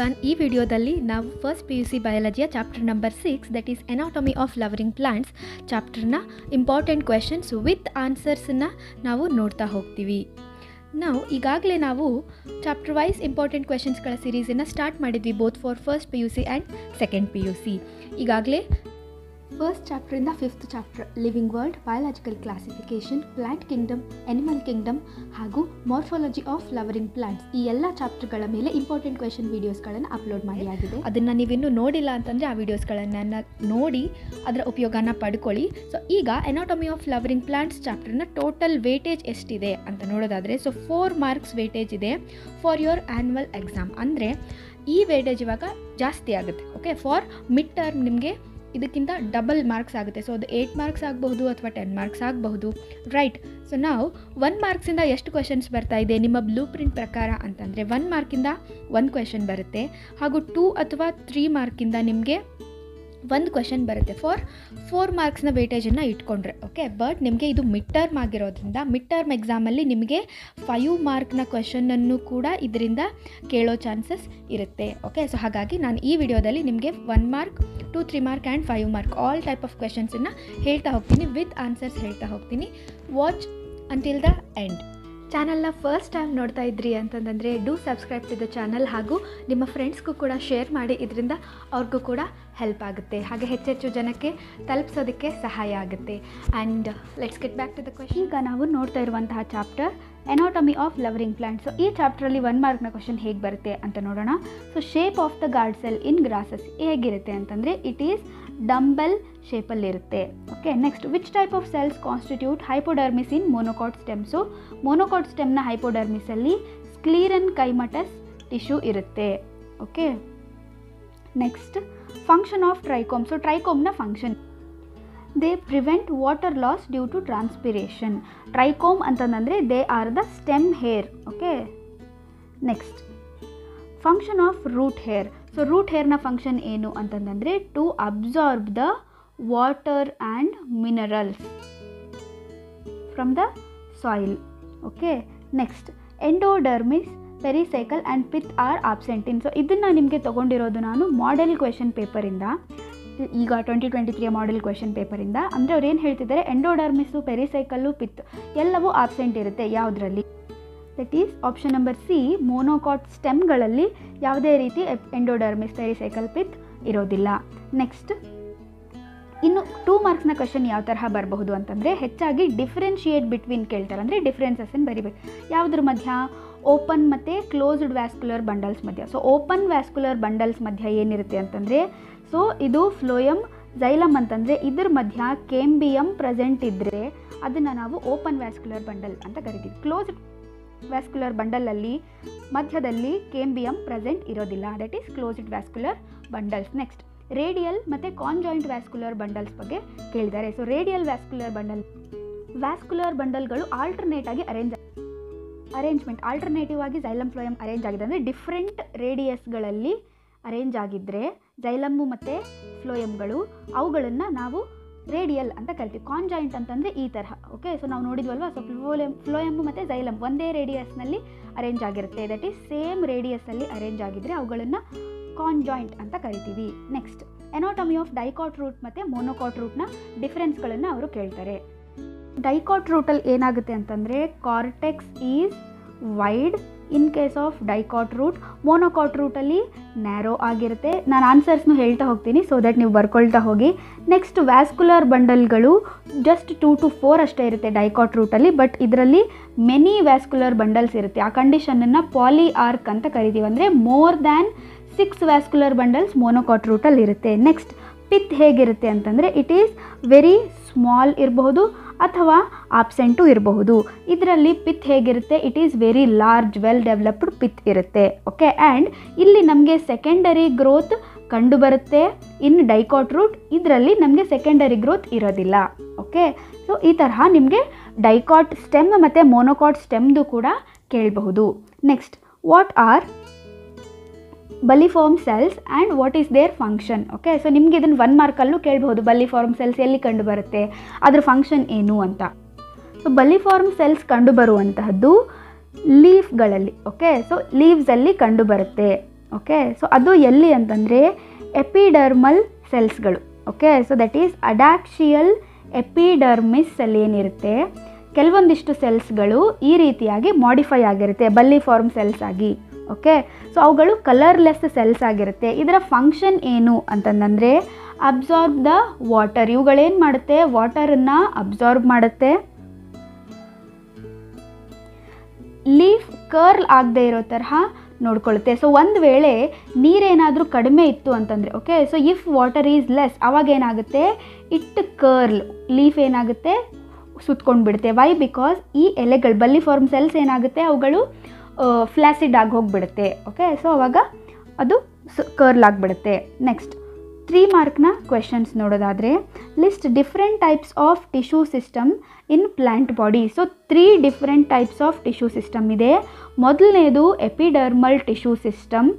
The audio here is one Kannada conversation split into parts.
ಒನ್ ಈ ವಿಡಿಯೋದಲ್ಲಿ ನಾವು first P U C ಬಯಾಲಜಿಯ chapter number six that is anatomy of flowering plants ಚಾಪ್ಟರ್ನ important questions with ಆನ್ಸರ್ಸನ್ನ ನಾವು ನೋಡ್ತಾ ಹೋಗ್ತೀವಿ. ನಾವು ಈಗಾಗಲೇ ನಾವು ಚಾಪ್ಟರ್ ವೈಸ್ ಇಂಪಾರ್ಟೆಂಟ್ ಕ್ವೆಶನ್ಸ್ಗಳ ಸೀರೀಸನ್ನು ಸ್ಟಾರ್ಟ್ ಮಾಡಿದ್ವಿ both for first P U C and second P U C ಈಗಾಗಲೇ first ಚಾಪ್ಟ್ರಿಂದ fifth chapter living world biological classification plant kingdom animal kingdom ಹಾಗೂ ಮಾರ್ಫಾಲಜಿ ಆಫ್ ಫ್ಲವರಿಂಗ್ ಪ್ಲಾಂಟ್ಸ್ ಈ ಎಲ್ಲ ಚಾಪ್ಟರ್ಗಳ ಮೇಲೆ ಇಂಪಾರ್ಟೆಂಟ್ ಕ್ವೆಶನ್ ವೀಡಿಯೋಸ್ಗಳನ್ನು ಅಪ್ಲೋಡ್ ಮಾಡಿ ಆಗಿದೆ ಅದನ್ನು ನೀವಿನ್ನೂ ನೋಡಿಲ್ಲ ಅಂತಂದರೆ ಆ ವೀಡಿಯೋಸ್ಗಳನ್ನು ನೋಡಿ ಅದರ ಉಪಯೋಗನ ಪಡ್ಕೊಳ್ಳಿ. ಸೊ ಈಗ ಎನಾಟಮಿ ಆಫ್ ಫ್ಲವರಿಂಗ್ ಪ್ಲಾಂಟ್ಸ್ ಚಾಪ್ಟರ್ನ ಟೋಟಲ್ ವೇಟೇಜ್ ಎಷ್ಟಿದೆ ಅಂತ ನೋಡೋದಾದರೆ ಸೊ ಫೋರ್ ಮಾರ್ಕ್ಸ್ ವೇಟೇಜ್ ಇದೆ ಫಾರ್ ಯುವರ್ ಆ್ಯನ್ಯುವಲ್ ಎಕ್ಸಾಮ್ ಅಂದರೆ ಈ ವೇಟೇಜ್ ಇವಾಗ ಜಾಸ್ತಿ ಆಗುತ್ತೆ ಓಕೆ ಫಾರ್ ಮಿಡ್ ಟರ್ಮ್ ನಿಮಗೆ ಇದಕ್ಕಿಂತ ಡಬಲ್ ಮಾರ್ಕ್ಸ್ ಆಗುತ್ತೆ. ಸೊ ಅದು ಏಯ್ಟ್ ಮಾರ್ಕ್ಸ್ ಆಗಬಹುದು ಅಥವಾ ಟೆನ್ ಮಾರ್ಕ್ಸ್ ಆಗಬಹುದು. ರೈಟ್ ಸೊ ನಾವು ಒನ್ ಮಾರ್ಕ್ಸಿಂದ ಎಷ್ಟು ಕ್ವೆಶನ್ಸ್ ಬರ್ತಾ ಇದೆ? ನಿಮ್ಮ ಬ್ಲೂ ಪ್ರಿಂಟ್ ಪ್ರಕಾರ ಅಂತಂದರೆ ಒನ್ ಮಾರ್ಕಿಂದ ಒಂದು ಕ್ವೆಶನ್ ಬರುತ್ತೆ. ಹಾಗೂ ಟೂ ಅಥವಾ ತ್ರೀ ಮಾರ್ಕಿಂದ ನಿಮಗೆ ಒಂದು ಕ್ವೆಶನ್ ಬರುತ್ತೆ. ಫಾರ್ ಫೋರ್ ಮಾರ್ಕ್ಸ್ನ ವೇಟೇಜನ್ನು ಇಟ್ಕೊಂಡ್ರೆ ಓಕೆ ಬಟ್ ನಿಮಗೆ ಇದು ಮಿಡ್ ಟರ್ಮ್ ಆಗಿರೋದ್ರಿಂದ ಮಿಡ್ ಟರ್ಮ್ ಎಕ್ಸಾಮಲ್ಲಿ ನಿಮಗೆ ಫೈವ್ ಮಾರ್ಕ್ನ ಕ್ವೆಶನನ್ನು ಕೂಡ ಇದರಿಂದ ಕೇಳೋ ಚಾನ್ಸಸ್ ಇರುತ್ತೆ ಓಕೆ ಸೊ ಹಾಗಾಗಿ ನಾನು ಈ ವಿಡಿಯೋದಲ್ಲಿ ನಿಮಗೆ one mark two three mark and five mark all type of ಕ್ವೆಶನ್ಸನ್ನು ಹೇಳ್ತಾ ಹೋಗ್ತೀನಿ ವಿತ್ ಆನ್ಸರ್ಸ್ ಹೇಳ್ತಾ ಹೋಗ್ತೀನಿ. ವಾಚ್ ಅಂಟಿಲ್ ದ ಎಂಡ್ ಚಾನಲ್ನ ಫಸ್ಟ್ ಟೈಮ್ ನೋಡ್ತಾ ಇದ್ರಿ ಅಂತಂದರೆ do subscribe to the channel ಹಾಗೂ ನಿಮ್ಮ ಫ್ರೆಂಡ್ಸ್ಗೂ ಕೂಡ ಶೇರ್ ಮಾಡಿ, ಇದರಿಂದ ಅವ್ರಿಗೂ ಕೂಡ ಹೆಲ್ಪ್ ಆಗುತ್ತೆ. ಹಾಗೆ ಹೆಚ್ಚೆಚ್ಚು ಜನಕ್ಕೆ ತಲುಪಿಸೋದಕ್ಕೆ ಸಹಾಯ ಆಗುತ್ತೆ. And let's get back to the question ಈಗ ನಾವು ನೋಡ್ತಾ ಇರುವಂತಹ chapter anatomy of flowering plant so ಈ ಚಾಪ್ಟರಲ್ಲಿ ಒನ್ ಮಾರ್ಕ್ನ ಕ್ವಶನ್ ಹೇಗೆ ಬರುತ್ತೆ ಅಂತ ನೋಡೋಣ. So shape of the guard cell in grasses ಹೇಗಿರುತ್ತೆ ಅಂತಂದರೆ it is dumbbell ಶೇಪಲ್ಲಿರುತ್ತೆ okay next which type of cells constitute hypodermis in monocot stems monocot ಸ್ಟೆಮ್ನ ಹೈಪೋಡರ್ಮಿಸಲ್ಲಿ ಸ್ಕ್ಲೀರನ್ ಕೈಮಟಸ್ ಟಿಶ್ಯೂ ಇರುತ್ತೆ. Okay next function of trichome so ಟ್ರೈಕೋಮ್ನ function they prevent water loss due to transpiration trichome ಅಂತಂದರೆ they are the stem hair okay next function of root hair so root ಹೇರ್ನ function ಏನು ಅಂತಂದರೆ to absorb the water and minerals from the soil okay next endodermis pericycle and pith are absent in so ಇದನ್ನು ನಿಮಗೆ ತೊಗೊಂಡಿರೋದು ನಾನು ಮಾಡೆಲ್ ಕ್ವೆಶನ್ ಪೇಪರಿಂದ ಈಗ twenty twenty three model question ಪೇಪರಿಂದ ಅಂದರೆ ಅವ್ರು ಏನು ಹೇಳ್ತಿದ್ದಾರೆ? ಎಂಡೋಡರ್ಮಿಸು ಪೆರಿಸೈಕಲ್ಲು ಪಿತ್ ಎಲ್ಲವೂ ಆಬ್ಸೆಂಟ್ ಇರುತ್ತೆ ಯಾವುದರಲ್ಲಿ? That is option number C monocot ಸ್ಟೆಮ್ಗಳಲ್ಲಿ ಯಾವುದೇ ರೀತಿ ಎಂಡೋಡರ್ಮಿಸ್ ಪೆರಿಸೈಕಲ್ ಪಿತ್ ಇರೋದಿಲ್ಲ. ನೆಕ್ಸ್ಟ್ ಇನ್ನು ಟೂ ಮಾರ್ಕ್ಸ್ನ ಕ್ವಶನ್ ಯಾವ ತರಹ ಬರಬಹುದು ಅಂತಂದರೆ, ಹೆಚ್ಚಾಗಿ ಡಿಫ್ರೆನ್ಷಿಯೇಟ್ ಬಿಟ್ವೀನ್ ಕೇಳ್ತಾರೆ ಅಂದರೆ ಡಿಫ್ರೆನ್ಸಸ್ಸನ್ನು ಬರಿಬೇಕು. ಯಾವುದ್ರ ಮಧ್ಯ? ಓಪನ್ ಮತ್ತು ಕ್ಲೋಸ್ಡ್ ವ್ಯಾಸ್ಕ್ಯುಲರ್ ಬಂಡಲ್ಸ್ ಮಧ್ಯ. ಸೊ ಓಪನ್ ವ್ಯಾಸ್ಕ್ಯುಲರ್ ಬಂಡಲ್ಸ್ ಮಧ್ಯ ಏನಿರುತ್ತೆ ಅಂತಂದರೆ ಸೊ ಇದು ಫ್ಲೋಯಮ್ ಜೈಲಮ್ ಅಂತಂದರೆ ಇದ್ರ ಮಧ್ಯ ಕೇಂಬಿಯಮ್ ಪ್ರೆಸೆಂಟ್ ಇದ್ದರೆ ಅದನ್ನು ನಾವು ಓಪನ್ ವ್ಯಾಸ್ಕ್ಯುಲರ್ ಬಂಡಲ್ ಅಂತ ಕರಿತೀವಿ. ಕ್ಲೋಸ್ಡ್ ವ್ಯಾಸ್ಕುಲರ್ ಬಂಡಲಲ್ಲಿ ಮಧ್ಯದಲ್ಲಿ ಕೇಂಬಿಯಂ ಪ್ರೆಸೆಂಟ್ ಇರೋದಿಲ್ಲ. That is closed vascular bundles next radial ಮತ್ತು ಕಾನ್ಜಾಯಿಂಟ್ ವ್ಯಾಸ್ಕ್ಯುಲರ್ ಬಂಡಲ್ಸ್ ಬಗ್ಗೆ ಕೇಳಿದ್ದಾರೆ. So radial vascular bundle vascular ಬಂಡಲ್ಗಳು alternate ಆಗಿ ಅರೇಂಜ್ ಅರೇಂಜ್ಮೆಂಟ್ ಆಲ್ಟರ್ನೇಟಿವ್ ಆಗಿ ಜೈಲಮ್ ಫ್ಲೋಯಮ್ ಅರೇಂಜ್ ಆಗಿದೆ. ಅಂದರೆ ಡಿಫ್ರೆಂಟ್ ರೇಡಿಯಸ್ಗಳಲ್ಲಿ ಅರೇಂಜ್ ಆಗಿದ್ದರೆ ಜೈಲಮ್ಮು ಮತ್ತು ಫ್ಲೋಯಮ್ಗಳು ಅವುಗಳನ್ನು ನಾವು ರೇಡಿಯಲ್ ಅಂತ ಕರಿತೀವಿ. ಕಾನ್ಜಾಯಿಂಟ್ ಅಂತಂದರೆ ಈ ತರಹ. ಓಕೆ ಸೊ ನಾವು ನೋಡಿದ್ವಲ್ವ? ಸೊ ಫ್ಲೋಯಮ್ ಫ್ಲೋಯಮ್ಮು ಮತ್ತು ಝೈಲಮ್ ಒಂದೇ ರೇಡಿಯಸ್ನಲ್ಲಿ ಅರೇಂಜ್ ಆಗಿರುತ್ತೆ. ದಟ್ ಈಸ್ ಸೇಮ್ ರೇಡಿಯಸ್ಸಲ್ಲಿ ಅರೇಂಜ್ ಆಗಿದ್ರೆ ಅವುಗಳನ್ನು ಕಾನ್ಜಾಯಿಂಟ್ ಅಂತ ಕರಿತೀವಿ. Next anatomy of dicot root ಮತ್ತು ಮೋನೋಕಾಟ್ ರೂಟ್ನ ಡಿಫ್ರೆನ್ಸ್ಗಳನ್ನು ಅವರು ಕೇಳ್ತಾರೆ. ಡೈಕಾಟ್ ರೂಟಲ್ಲಿ ಏನಾಗುತ್ತೆ ಅಂತಂದರೆ cortex is wide in case of dicot root, monocot ರೂಟಲ್ಲಿ narrow ಆಗಿರುತ್ತೆ. ನಾನು ಆನ್ಸರ್ಸ್ನು ಹೇಳ್ತಾ ಹೋಗ್ತೀನಿ ಸೊ ದಟ್ ನೀವು ಬರ್ಕೊಳ್ತಾ ಹೋಗಿ. ನೆಕ್ಸ್ಟ್ ವ್ಯಾಸ್ಕುಲರ್ ಬಂಡಲ್ಗಳು ಜಸ್ಟ್ ಟೂ ಟು ಫೋರ್ ಅಷ್ಟೇ ಇರುತ್ತೆ ಡೈಕಾಟ್ ರೂಟಲ್ಲಿ ಬಟ್ ಇದರಲ್ಲಿ ಮೆನಿ ವ್ಯಾಸ್ಕುಲರ್ ಬಂಡಲ್ಸ್ ಇರುತ್ತೆ. ಆ ಕಂಡೀಷನನ್ನು ಪಾಲಿ ಆರ್ಕ್ ಅಂತ ಕರಿತೀವಿ. ಅಂದರೆ more than six vascular bundles monocot ರೂಟಲ್ಲಿ ಇರುತ್ತೆ. ನೆಕ್ಸ್ಟ್ ಪಿತ್ ಹೇಗಿರುತ್ತೆ ಅಂತಂದರೆ ಇಟ್ ಈಸ್ ವೆರಿ ಸ್ಮಾಲ್ ಇರಬಹುದು. ಅಥವಾ ಆಬ್ಸೆಂಟು ಇರಬಹುದು. ಇದರಲ್ಲಿ ಪಿತ್ ಹೇಗಿರುತ್ತೆ? It is very large well developed pith ಇರುತ್ತೆ. ಓಕೆ ಆ್ಯಂಡ್ ಇಲ್ಲಿ ನಮಗೆ ಸೆಕೆಂಡರಿ ಗ್ರೋತ್ ಕಂಡುಬರುತ್ತೆ. ಇನ್ ಡೈಕಾಟ್ ರೂಟ್ ಇದರಲ್ಲಿ ನಮಗೆ ಸೆಕೆಂಡರಿ ಗ್ರೋತ್ ಇರೋದಿಲ್ಲ. ಓಕೆ ಸೊ ಈ ತರಹ ನಿಮಗೆ ಡೈಕಾಟ್ ಸ್ಟೆಮ್ ಮತ್ತು ಮೋನೋಕಾಟ್ ಸ್ಟೆಮ್ದು ಕೂಡ ಕೇಳಬಹುದು. Next what are bulliform cells and what is their function okay so ನಿಮಗೆ ಇದನ್ನು ಒನ್ ಮಾರ್ಕಲ್ಲೂ ಕೇಳಬಹುದು ಬಲಿಫಾರ್ಮ್ ಸೆಲ್ಸ್ ಎಲ್ಲಿ ಕಂಡು ಬರುತ್ತೆ ಅದ್ರ ಫಂಕ್ಷನ್ ಏನು ಅಂತ. ಸೊ ಬಲಿಫಾರ್ಮ್ ಸೆಲ್ಸ್ ಕಂಡು ಬರುವಂತಹದ್ದು ಲೀಫ್ಗಳಲ್ಲಿ ಓಕೆ ಸೊ ಲೀವ್ಸಲ್ಲಿ ಕಂಡು ಬರುತ್ತೆ ಓಕೆ ಸೊ ಅದು ಎಲ್ಲಿ ಅಂತಂದರೆ epidermal ಸೆಲ್ಸ್ಗಳು okay so that is adaxial epidermis ಅಲ್ಲಿ ಏನಿರುತ್ತೆ, ಕೆಲವೊಂದಿಷ್ಟು ಸೆಲ್ಸ್ಗಳು ಈ ರೀತಿಯಾಗಿ ಮಾಡಿಫೈ ಆಗಿರುತ್ತೆ ಬಲ್ಲಿ ಫಾರ್ಮ್ ಸೆಲ್ಸ್ ಆಗಿ. ಓಕೆ ಸೊ ಅವುಗಳು ಕಲರ್ಲೆಸ್ ಸೆಲ್ಸ್ ಆಗಿರುತ್ತೆ. ಇದರ ಫಂಕ್ಷನ್ ಏನು ಅಂತಂದರೆ ಅಬ್ಸಾರ್ಬ್ ದ ವಾಟರ್ ಇವುಗಳೇನು ಮಾಡುತ್ತೆ? ವಾಟರನ್ನು ಅಬ್ಸಾರ್ಬ್ ಮಾಡುತ್ತೆ. ಲೀಫ್ ಕರ್ಲ್ ಆಗದೆ ಇರೋ ತರಹ ನೋಡ್ಕೊಳ್ಳುತ್ತೆ ಸೊ ಒಂದು ವೇಳೆ ನೀರೇನಾದರೂ ಕಡಿಮೆ ಇತ್ತು ಅಂತಂದರೆ okay so if water is less ಅವಾಗ ಏನಾಗುತ್ತೆ? ಇಟ್ ಕರ್ಲ್ ಲೀಫ್ ಏನಾಗುತ್ತೆ? ಸುತ್ಕೊಂಡು ಬಿಡುತ್ತೆ ವೈ ಬಿಕಾಸ್ ಈ ಎಲೆಗಳು ಬಲ್ಲಿ ಫಾರ್ಮ್ ಸೆಲ್ಸ್ ಏನಾಗುತ್ತೆ? ಅವುಗಳು ಫ್ಲಾಸಿಡ್ ಆಗಿ ಹೋಗಿಬಿಡುತ್ತೆ ಓಕೆ ಸೊ ಅವಾಗ ಅದು ಕರ್ಲ್ ಆಗಿಬಿಡುತ್ತೆ. ನೆಕ್ಸ್ಟ್ ತ್ರೀ ಮಾರ್ಕ್ನ ಕ್ವೆಶನ್ಸ್ ನೋಡೋದಾದರೆ list different types of tissue system in plant body so three different types of tissue system ಇದೆ. ಮೊದಲನೇದು ಎಪಿಡರ್ಮಲ್ ಟಿಶ್ಯೂ ಸಿಸ್ಟಮ್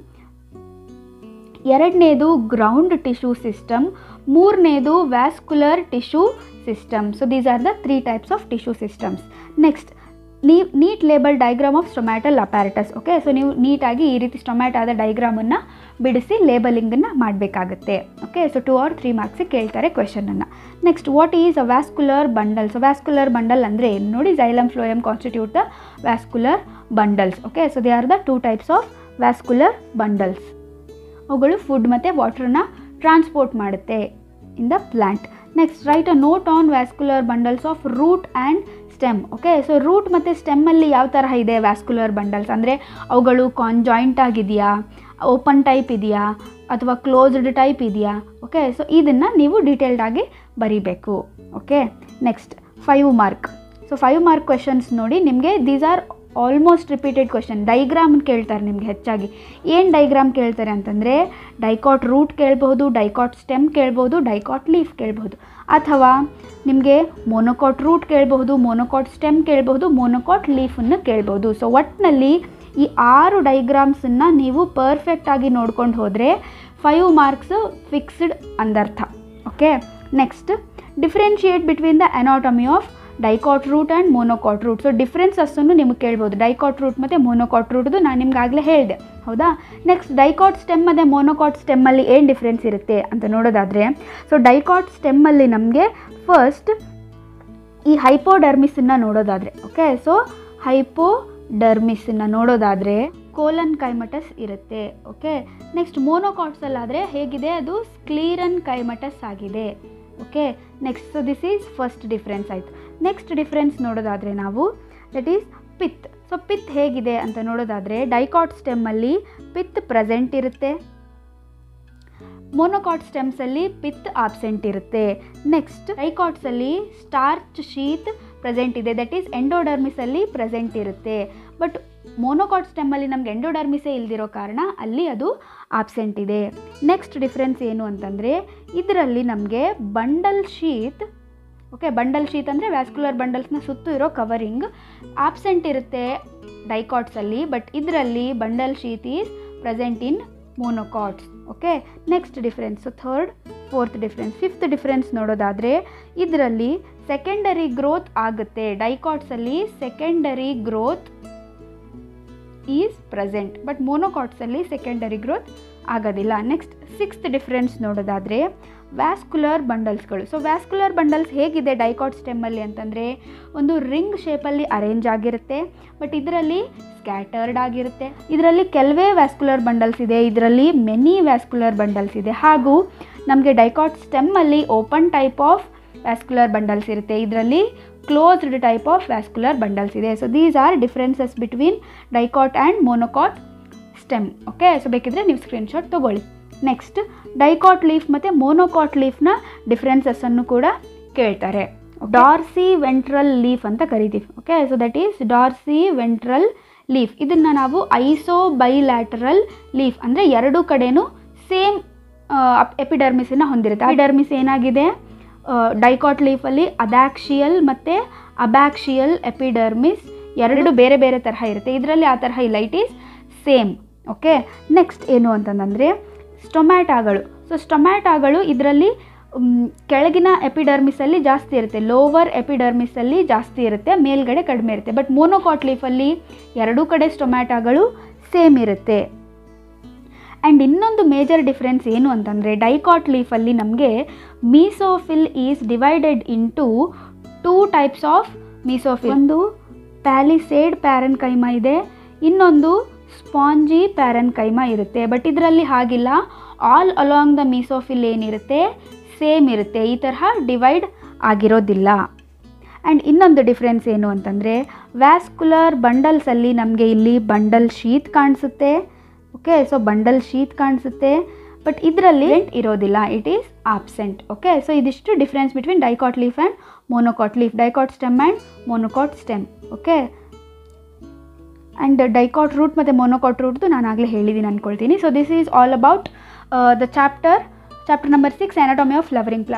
ಎರಡನೇದು ಗ್ರೌಂಡ್ ಟಿಶ್ಯೂ ಸಿಸ್ಟಮ್ ಮೂರನೇದು vascular tissue system so these are the three types of tissue systems next neat label diagram of stomatal apparatus okay so ನೀವು ನೀಟಾಗಿ ಈ ರೀತಿ ಸ್ಟೊಮ್ಯಾಟಾದ ಡೈಗ್ರಾಮನ್ನು ಬಿಡಿಸಿ ಲೇಬಲಿಂಗನ್ನು ಮಾಡಬೇಕಾಗುತ್ತೆ okay so two or three ಮಾರ್ಕ್ಸಿಗೆ ಕೇಳ್ತಾರೆ ಕ್ವೆಶನನ್ನು next what is a vascular bundle so vascular bundle ಅಂದರೆ ಏನು? ನೋಡಿ xylem phloem constitute the vascular bundles okay so they are the two types of vascular bundles ಅವುಗಳು ಫುಡ್ ಮತ್ತು ವಾಟ್ರನ್ನ ಟ್ರಾನ್ಸ್ಪೋರ್ಟ್ ಮಾಡುತ್ತೆ in the plant next write a note on vascular bundles of root and stem okay so root ಮತ್ತು ಸ್ಟೆಮ್ಮಲ್ಲಿ ಯಾವ ತರಹ ಇದೆ ವ್ಯಾಸ್ಕ್ಯುಲರ್ ಬಂಡಲ್ಸ್ ಅಂದರೆ ಅವುಗಳು ಕಾನ್ಜಾಯಿಂಟ್ ಆಗಿದೆಯಾ? ಓಪನ್ ಟೈಪ್ ಇದೆಯಾ? ಅಥವಾ ಕ್ಲೋಸ್ಡ್ ಟೈಪ್ ಇದೆಯಾ? ಓಕೆ ಸೊ ಇದನ್ನು ನೀವು ಡೀಟೇಲ್ಡ್ ಆಗಿ ಬರೀಬೇಕು okay next five mark so five mark questions ನೋಡಿ ನಿಮಗೆ these are almost repeated question diagram ಕೇಳ್ತಾರೆ ನಿಮಗೆ ಹೆಚ್ಚಾಗಿ. ಏನು ಡೈಗ್ರಾಮ್ ಕೇಳ್ತಾರೆ ಅಂತಂದರೆ ಡೈಕಾಟ್ ರೂಟ್ ಕೇಳ್ಬೋದು ಡೈಕಾಟ್ ಸ್ಟೆಮ್ ಕೇಳ್ಬೋದು ಡೈಕಾಟ್ ಲೀಫ್ ಕೇಳ್ಬೋದು ಅಥವಾ ನಿಮಗೆ ಮೊನೊಕಾಟ್ ರೂಟ್ ಕೇಳಬಹುದು, ಮೊನೊಕಾಟ್ ಸ್ಟೆಮ್ ಕೇಳಬಹುದು, ಮೊನೊಕಾಟ್ ಲೀಫನ್ನು ಕೇಳ್ಬೋದು ಸೊ ಒಟ್ಟಿನಲ್ಲಿ ಈ ಆರು ಡೈಗ್ರಾಮ್ಸನ್ನು ನೀವು ಪರ್ಫೆಕ್ಟಾಗಿ ನೋಡ್ಕೊಂಡು ಹೋದರೆ five marks fixed ಅಂದರ್ಥ. Okay next differentiate between the anatomy of dicot root and monocot root so ಡಿಫ್ರೆನ್ಸಸ್ಸನ್ನು ನಿಮಗೆ ಕೇಳ್ಬೋದು. ಡೈಕಾಟ್ ರೂಟ್ ಮತ್ತು ಮೋನೋಕಾಟ್ ರೂಟ್ದು ನಾನು ನಿಮ್ಗೆ ಆಗಲೇ ಹೇಳಿದೆ. ಹೌದಾ? ನೆಕ್ಸ್ಟ್ ಡೈಕಾಟ್ ಸ್ಟೆಮ್ ಮತ್ತು ಮೋನೋಕಾಟ್ ಸ್ಟೆಮ್ಮಲ್ಲಿ ಏನು ಡಿಫ್ರೆನ್ಸ್ ಇರುತ್ತೆ ಅಂತ ನೋಡೋದಾದರೆ ಸೊ ಡೈಕಾಟ್ ಸ್ಟೆಮ್ಮಲ್ಲಿ ನಮಗೆ ಫಸ್ಟ್ ಈ ಹೈಪೋಡರ್ಮಿಸನ್ನು ನೋಡೋದಾದರೆ ಓಕೆ ಸೊ ಹೈಪೋಡರ್ಮಿಸನ್ನು ನೋಡೋದಾದರೆ ಕೋಲನ್ ಕೈಮಟಸ್ ಇರುತ್ತೆ ಓಕೆ ನೆಕ್ಸ್ಟ್ ಮೋನೋಕಾಟ್ಸಲ್ಲಾದರೆ ಹೇಗಿದೆ? ಅದು ಸ್ಕ್ಲೀರನ್ ಕೈಮಟಸ್ ಆಗಿದೆ. Okay next so this is first difference ಆಯಿತು. ನೆಕ್ಸ್ಟ್ ಡಿಫ್ರೆನ್ಸ್ ನೋಡೋದಾದರೆ ನಾವು that is pith so pith ಹೇಗಿದೆ ಅಂತ ನೋಡೋದಾದರೆ ಡೈಕಾಟ್ ಸ್ಟೆಮ್ಮಲ್ಲಿ ಪಿತ್ ಪ್ರೆಸೆಂಟ್ ಇರುತ್ತೆ. ಮೊನೊಕಾಟ್ ಸ್ಟೆಮ್ಸಲ್ಲಿ ಪಿತ್ ಆಬ್ಸೆಂಟ್ ಇರುತ್ತೆ. ನೆಕ್ಸ್ಟ್ ಡೈಕಾಟ್ಸಲ್ಲಿ ಸ್ಟಾರ್ಚ್ ಶೀತ್ ಪ್ರೆಸೆಂಟ್ ಇದೆ. ದಟ್ ಈಸ್ ಎಂಡೋಡರ್ಮಿಸಲ್ಲಿ ಪ್ರೆಸೆಂಟ್ ಇರುತ್ತೆ. ಬಟ್ ಮೊನೊಕಾಟ್ ಸ್ಟೆಮ್ಮಲ್ಲಿ ನಮ್ಗೆ ಎಂಡೋಡರ್ಮಿಸೇ ಇಲ್ದಿರೋ ಕಾರಣ ಅಲ್ಲಿ ಅದು ಆಬ್ಸೆಂಟ್ ಇದೆ. ನೆಕ್ಸ್ಟ್ ಡಿಫ್ರೆನ್ಸ್ ಏನು ಅಂತಂದರೆ ಇದರಲ್ಲಿ ನಮಗೆ bundle sheath okay bundle sheath ಅಂದರೆ ವ್ಯಾಸ್ಕುಲರ್ ಬಂಡಲ್ಸ್ನ ಸುತ್ತು ಇರೋ ಕವರಿಂಗ್ ಆಬ್ಸೆಂಟ್ ಇರುತ್ತೆ ಡೈಕಾಟ್ಸಲ್ಲಿ ಬಟ್ ಇದರಲ್ಲಿ bundle sheath is present in monocots okay next difference third fourth difference fifth difference ನೋಡೋದಾದರೆ ಇದರಲ್ಲಿ ಸೆಕೆಂಡರಿ ಗ್ರೋತ್ ಆಗುತ್ತೆ. ಡೈಕಾಟ್ಸಲ್ಲಿ secondary growth is present but ಮೋನೋಕಾಟ್ಸಲ್ಲಿ secondary growth ಆಗೋದಿಲ್ಲ. ನೆಕ್ಸ್ಟ್ ಸಿಕ್ಸ್ತ್ ಡಿಫ್ರೆನ್ಸ್ ನೋಡೋದಾದರೆ ವ್ಯಾಸ್ಕುಲರ್ ಬಂಡಲ್ಸ್ಗಳು ಸೊ ವ್ಯಾಸ್ಕುಲರ್ ಬಂಡಲ್ಸ್ ಹೇಗಿದೆ ಡೈಕಾಟ್ ಸ್ಟೆಮ್ಮಲ್ಲಿ ಅಂತಂದರೆ ಒಂದು ರಿಂಗ್ ಶೇಪಲ್ಲಿ ಅರೇಂಜ್ ಆಗಿರುತ್ತೆ ಬಟ್ ಇದರಲ್ಲಿ ಸ್ಕ್ಯಾಟರ್ಡ್ ಆಗಿರುತ್ತೆ. ಇದರಲ್ಲಿ ಕೆಲವೇ ವ್ಯಾಸ್ಕುಲರ್ ಬಂಡಲ್ಸ್ ಇದೆ, ಇದರಲ್ಲಿ ಮೆನಿ ವ್ಯಾಸ್ಕುಲರ್ ಬಂಡಲ್ಸ್ ಇದೆ. ಹಾಗೂ ನಮಗೆ dicot ಸ್ಟೆಮ್ಮಲ್ಲಿ open type of vascular bundles ಇರುತ್ತೆ. ಇದರಲ್ಲಿ closed type of vascular bundles ಇದೆ. So these are differences between dicot and monocot stem okay so ಬೇಕಿದ್ರೆ ನೀವು ಸ್ಕ್ರೀನ್ಶಾಟ್ ತೊಗೊಳ್ಳಿ. ನೆಕ್ಸ್ಟ್ ಡೈಕಾಟ್ ಲೀಫ್ ಮತ್ತು ಮೊನೊಕಾಟ್ ಲೀಫ್ನ ಡಿಫ್ರೆನ್ಸಸ್ಸನ್ನು ಕೂಡ ಕೇಳ್ತಾರೆ. ಡಾರ್ಸಿ ವೆಂಟ್ರಲ್ ಲೀಫ್ ಅಂತ ಕರಿತೀವಿ. Okay so that is dorsiventral leaf ಇದನ್ನು ನಾವು ಐಸೋ ಬೈಲ್ಯಾಟ್ರಲ್ ಲೀಫ್ ಅಂದರೆ ಎರಡೂ ಕಡೆಯೂ ಸೇಮ್ ಎಪಿಡರ್ಮಿಸನ್ನು ಹೊಂದಿರುತ್ತೆ. ಎಪಿಡರ್ಮಿಸ್ ಏನಾಗಿದೆ? ಡೈಕಾಟ್ ಲೀಫಲ್ಲಿ ಅದಾಕ್ಷಿಯಲ್ ಮತ್ತು ಅಬ್ಯಾಕ್ಷಿಯಲ್ ಎಪಿಡರ್ಮಿಸ್ ಎರಡು ಬೇರೆ ಬೇರೆ ತರಹ ಇರುತ್ತೆ. ಇದರಲ್ಲಿ ಆ ತರಹ ಈಸ್ ಸೇಮ್ ಓಕೆ ನೆಕ್ಸ್ಟ್ ಏನು ಅಂತಂದರೆ ಸ್ಟೊಮ್ಯಾಟಾಗಳು ಸೊ ಸ್ಟೊಮ್ಯಾಟಾಗಳು ಇದರಲ್ಲಿ ಕೆಳಗಿನ ಎಪಿಡರ್ಮಿಸಲ್ಲಿ ಜಾಸ್ತಿ ಇರುತ್ತೆ. ಲೋವರ್ ಎಪಿಡರ್ಮಿಸಲ್ಲಿ ಜಾಸ್ತಿ ಇರುತ್ತೆ. ಮೇಲ್ಗಡೆ ಕಡಿಮೆ ಇರುತ್ತೆ. ಬಟ್ ಮೋನೋಕಾಟ್ ಲೀಫಲ್ಲಿ ಎರಡೂ ಕಡೆ ಸ್ಟೊಮ್ಯಾಟಾಗಳು ಸೇಮ್ ಇರುತ್ತೆ. ಆ್ಯಂಡ್ ಇನ್ನೊಂದು ಮೇಜರ್ ಡಿಫ್ರೆನ್ಸ್ ಏನು ಅಂತಂದರೆ ಡೈಕಾಟ್ ಲೀಫಲ್ಲಿ ನಮಗೆ mesophyll is divided into two types of mesophyll ಒಂದು ಪ್ಯಾಲಿಸೇಡ್ ಪ್ಯಾರನ್ ಕೈಮ ಇದೆ, ಇನ್ನೊಂದು ಸ್ಪಾಂಜಿ ಪ್ಯಾರನ್ ಕೈಮ ಇರುತ್ತೆ. ಬಟ್ ಇದರಲ್ಲಿ ಹಾಗಿಲ್ಲ. ಆಲ್ ಅಲಾಂಗ್ ದ ಮೀಸೋಫಿಲ್ ಏನಿರುತ್ತೆ? ಸೇಮ್ ಇರುತ್ತೆ. ಈ ತರಹ ಡಿವೈಡ್ ಆಗಿರೋದಿಲ್ಲ. ಆ್ಯಂಡ್ ಇನ್ನೊಂದು ಡಿಫ್ರೆನ್ಸ್ ಏನು ಅಂತಂದರೆ ವ್ಯಾಸ್ಕುಲರ್ ಬಂಡಲ್ಸಲ್ಲಿ ನಮಗೆ ಇಲ್ಲಿ ಬಂಡಲ್ ಶೀತ್ ಕಾಣಿಸುತ್ತೆ. ಓಕೆ ಸೊ ಬಂಡಲ್ ಶೀತ್ ಕಾಣಿಸುತ್ತೆ ಬಟ್ ಇದರಲ್ಲಿ ಇರೋದಿಲ್ಲ. It is absent okay so ಇದಿಷ್ಟು difference between dicot leaf and monocot leaf dicot stem and monocot stem okay and dicot root ಮತ್ತು ಮೋನೋಕಾಟ್ ರೂಟ್ದು ನಾನು ಆಗಲೇ ಹೇಳಿದ್ದೀನಿ ಅಂದ್ಕೊಳ್ತೀನಿ so this is all about the chapter chapter number six anatomy of flowering plant